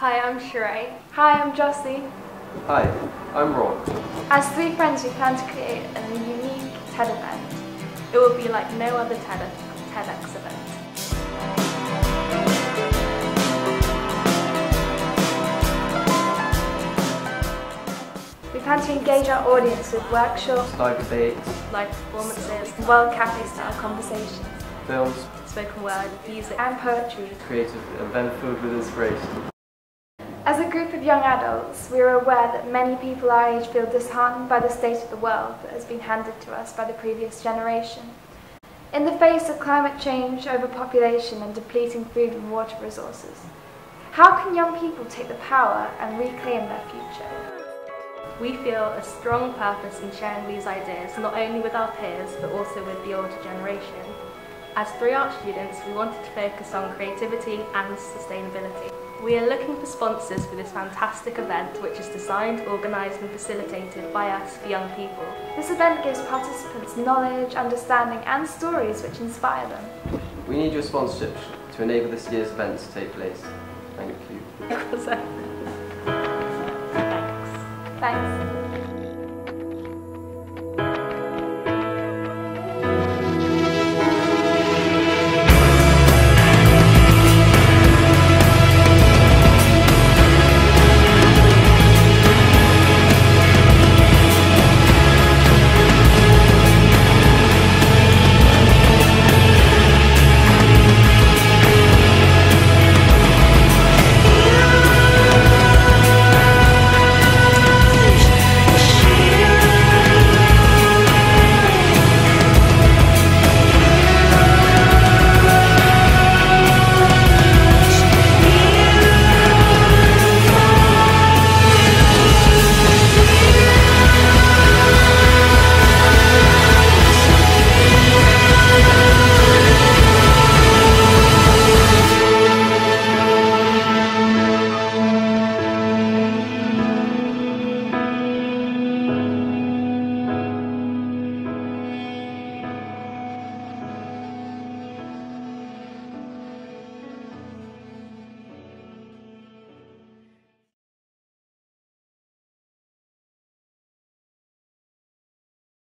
Hi, I'm Sheree. Hi, I'm Jossie. Hi, I'm Rob. As three friends, we plan to create a unique TED event. It will be like no other TED TEDx event. We plan to engage our audience with workshops, Live debates, Live performances, World Cafe style conversations, films, spoken word, music. and poetry. creative event filled with inspiration. Of young adults, we are aware that many people our age feel disheartened by the state of the world that has been handed to us by the previous generation. In the face of climate change, overpopulation, and depleting food and water resources, how can young people take the power and reclaim their future? We feel a strong purpose in sharing these ideas not only with our peers but also with the older generation. As three art students, we wanted to focus on creativity and sustainability. We are looking for sponsors for this fantastic event, which is designed, organised, and facilitated by us for young people. This event gives participants knowledge, understanding, and stories which inspire them. We need your sponsorship to enable this year's event to take place. Thank you. Thanks. Thanks.